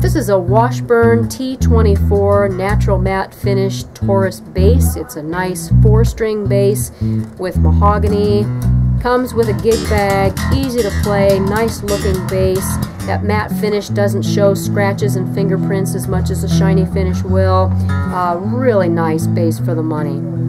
This is a Washburn T24 natural matte finish Taurus bass. It's a nice four string bass with mahogany. Comes with a gig bag, easy to play, nice looking bass. That matte finish doesn't show scratches and fingerprints as much as a shiny finish will. Uh, really nice bass for the money.